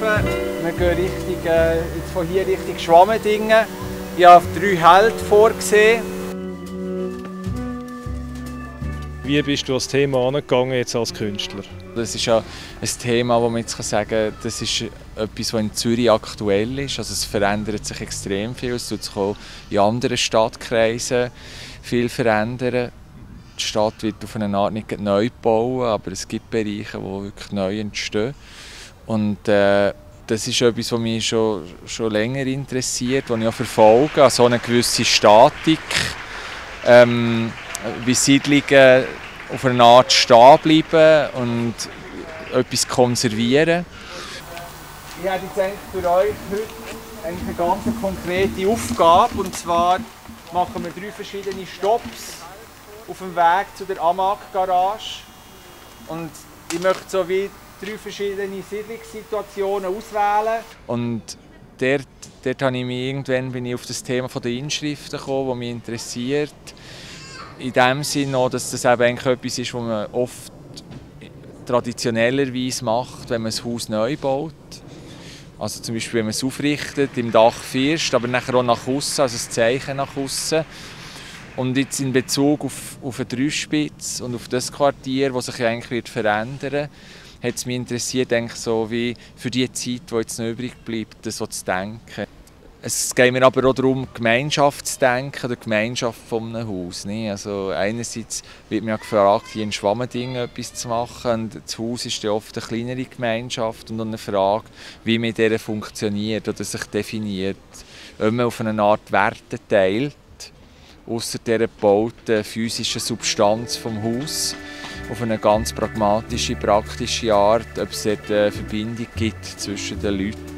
wir gehen Richtung, äh, jetzt von hier Richtung Schwammendingen. Ich habe drei Helden vorgesehen. Wie bist du als Thema angegangen jetzt als Künstler? Das ist ja ein Thema, wo man jetzt sagen kann, das ist etwas, was in Zürich aktuell ist. Also es verändert sich extrem viel. Es tut sich auch in anderen Stadtkreisen viel verändern. Die Stadt wird auf eine Art nicht neu bauen, aber es gibt Bereiche, die wirklich neu entstehen. Und äh, das ist etwas, was mich schon, schon länger interessiert, was ich auch verfolge, also eine gewisse Statik. Ähm, wie Siedlungen auf einer Art stehen bleiben und etwas konservieren. Ich habe jetzt für euch heute eine ganz konkrete Aufgabe und zwar machen wir drei verschiedene Stops auf dem Weg zu der Amag Garage und ich möchte so wie drei verschiedene Siedlungssituationen auswählen. Und dort, dort habe ich mich irgendwann bin ich auf das Thema der Inschriften gekommen, das mich interessiert in dem Sinne auch, dass das eben etwas ist, was man oft traditionellerweise macht, wenn man ein Haus neu baut. Also zum Beispiel, wenn man es aufrichtet, im Dach first, aber nachher auch nach außen, also das Zeichen nach außen. Und jetzt in Bezug auf, auf den Dreispitz und auf das Quartier, das sich eigentlich wird verändern wird, hat es mich interessiert, eigentlich so wie für die Zeit, die jetzt noch übrig bleibt, so zu denken. Es geht mir aber auch darum, Gemeinschaft zu denken, die Gemeinschaft von einem Haus. Nicht? Also einerseits wird mir gefragt, hier in Schwammending etwas zu machen. Und das Haus ist oft eine kleinere Gemeinschaft und dann eine Frage, wie mit der funktioniert oder sich definiert. Ob man auf eine Art Werte teilt, außer dieser gebauten physischen Substanz vom Haus, auf eine ganz pragmatische, praktische Art, ob es eine Verbindung gibt zwischen den Leuten.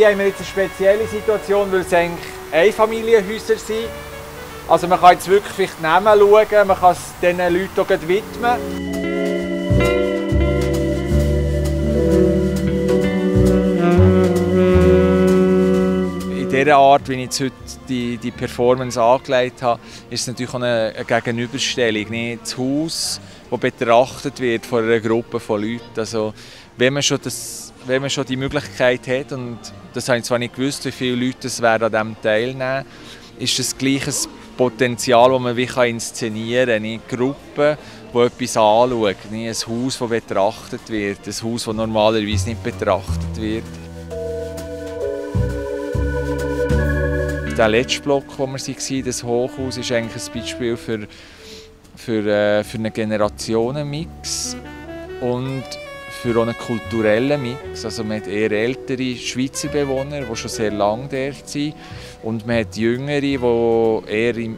Hier haben wir jetzt eine spezielle Situation, weil es eigentlich Einfamilienhäuser sind. Also man kann jetzt wirklich Namen schauen, man kann es diesen Leuten auch widmen. Dieser Art, wie ich jetzt heute die, die Performance angelegt habe, ist es natürlich auch eine, eine Gegenüberstellung. Nicht das Haus, das betrachtet wird von einer Gruppe von Leuten. Also, wenn man schon, das, wenn man schon die Möglichkeit hat, und das habe ich zwar nicht gewusst, wie viele Leute es an diesem teilnehmen, ist das gleich ein Potenzial, das man wie inszenieren kann. Eine Gruppe, die etwas anschaut. Ein Haus, das betrachtet wird. Ein Haus, das normalerweise nicht betrachtet wird. Der letzte Block, wo wir waren, das Hochhaus, ist eigentlich ein Beispiel für, für, äh, für einen Generationenmix und für einen kulturellen Mix. Also man hat eher ältere Schweizer Bewohner, die schon sehr lange dort sind und man hat Jüngere, die eher äh,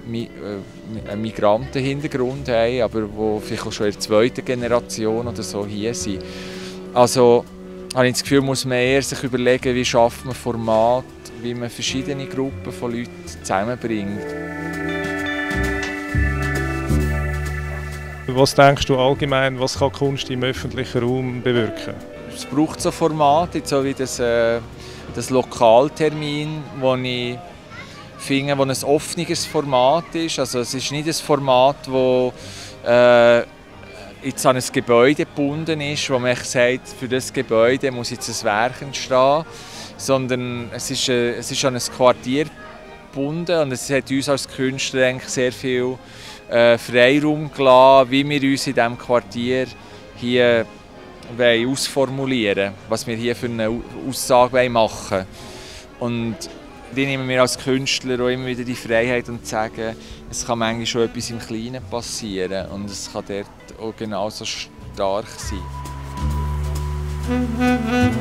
einen Migrantenhintergrund haben, aber die vielleicht auch schon in der zweiten Generation oder so hier sind. Also habe ich das Gefühl, muss man eher sich überlegen, wie schafft man Format, wie man verschiedene Gruppen von Leuten zusammenbringt. Was denkst du allgemein, was kann Kunst im öffentlichen Raum bewirken? Es braucht so Formate, so wie das, äh, das Lokaltermin, wo ich finde, wo ein offenes Format ist. Also es ist nicht ein Format, das äh, jetzt an ein Gebäude gebunden ist, wo man sagt, für das Gebäude muss jetzt ein Werk entstehen, sondern es ist, äh, es ist an ein Quartier gebunden und es hat uns als Künstler eigentlich sehr viel äh, Freiraum gelassen, wie wir uns in diesem Quartier hier wollen ausformulieren was wir hier für eine Aussage machen wollen. Und die nehmen wir als Künstler auch immer wieder die Freiheit und sagen, es kann manchmal schon etwas im Kleinen passieren und es kann dort auch genauso stark sein.